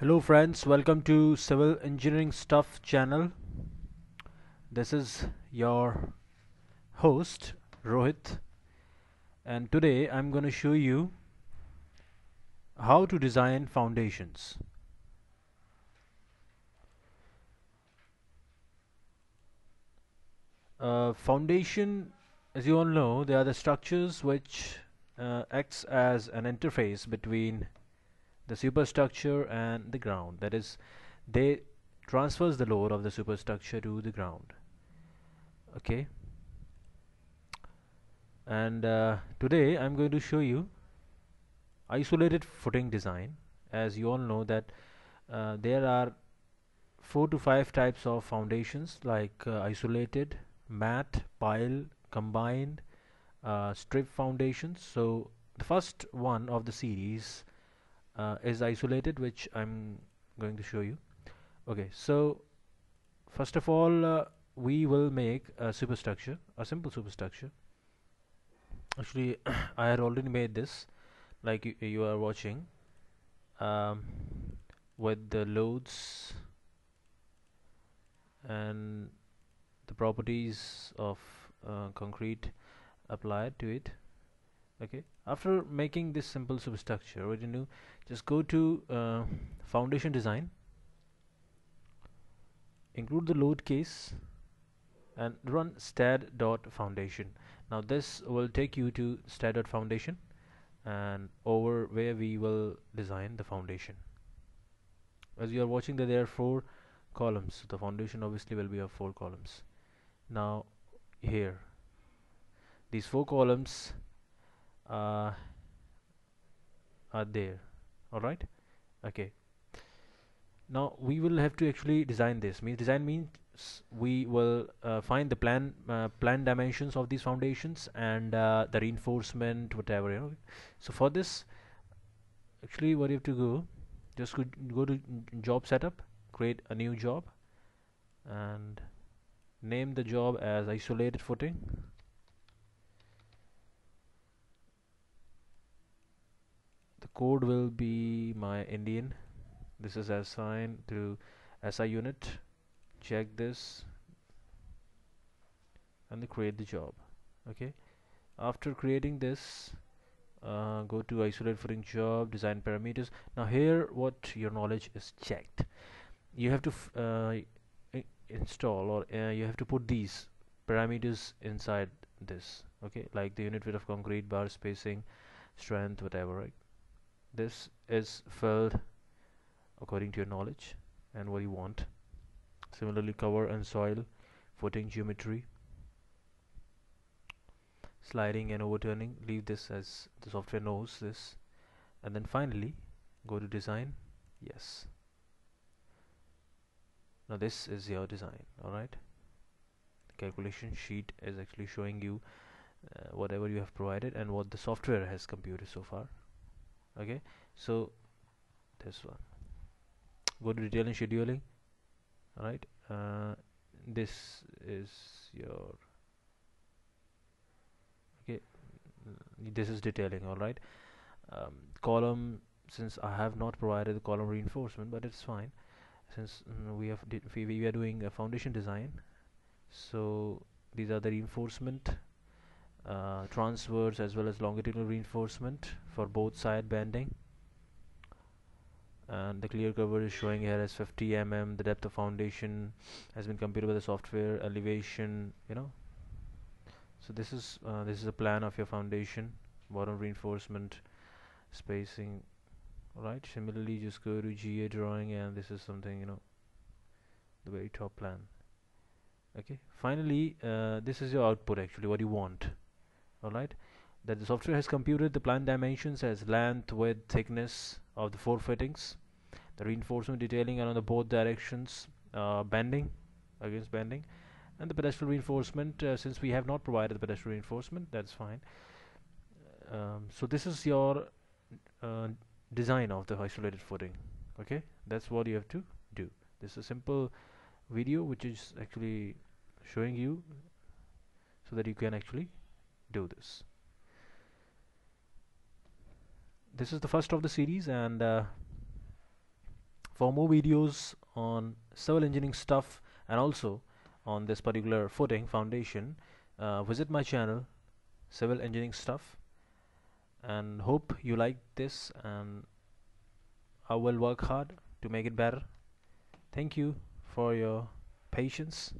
Hello friends, welcome to Civil Engineering Stuff channel. This is your host Rohit and today I'm going to show you how to design foundations. Uh, foundation as you all know they are the structures which uh, acts as an interface between the superstructure and the ground. That is they transfers the load of the superstructure to the ground. Okay? And uh, today I'm going to show you isolated footing design. As you all know that uh, there are four to five types of foundations like uh, isolated mat pile combined uh, strip foundations. So the first one of the series uh, is isolated which I'm going to show you. Okay so first of all uh, we will make a superstructure a simple superstructure. Actually I had already made this like you, are watching um, with the loads and the properties of uh, concrete applied to it okay? After making this simple substructure what you do just go to uh, foundation design include the load case and run STAAD dot foundation now this will take you to STAAD dot foundation and over where we will design the foundation. As you are watching that there are four columns. The foundation obviously will be of four columns. Now here. These four columns uh, are there. Alright okay. Now we will have to actually design this. Means design means we will uh, find the plan uh, plan dimensions of these foundations and uh, the reinforcement whatever you know. So for this actually what you have to go just go to job setup create a new job and name the job as isolated footing code will be my Indian. This is assigned to SI unit. Check this and create the job. Okay? After creating this uh, go to isolate footing job design parameters. Now here what your knowledge is checked. You have to uh, install or uh, you have to put these parameters inside this. Okay? Like the unit width of concrete bar spacing strength whatever right this is filled according to your knowledge and what you want. Similarly cover and soil footing geometry sliding and overturning. Leave this as the software knows this. And then finally go to design. Yes. Now this is your design alright calculation sheet is actually showing you uh, whatever you have provided and what the software has computed so far okay? So this one. Go to detailing scheduling. All right uh, this is your okay? This is detailing all right um, column since I have not provided the column reinforcement but it's fine. Since mm, we have we, we are doing a foundation design. So these are the reinforcement uh, transverse as well as longitudinal reinforcement for both side bending. And the clear cover is showing here as 50 mm the depth of foundation has been computed by the software elevation you know. So this is uh, this is a plan of your foundation bottom reinforcement spacing right? Similarly just go to GA drawing and this is something you know the very top plan. Okay? Finally uh, this is your output actually what you want alright that the software has computed the plan dimensions as length width thickness of the four footings. The reinforcement detailing on the both directions uh, bending against bending. And the pedestal reinforcement uh, since we have not provided the pedestal reinforcement that's fine. Um, so this is your uh, design of the isolated footing okay? That's what you have to do. This is a simple video which is actually showing you so that you can actually do this. This is the first of the series and uh, for more videos on civil engineering stuff and also on this particular footing foundation uh, visit my channel civil engineering stuff and hope you like this and I will work hard to make it better. Thank you for your patience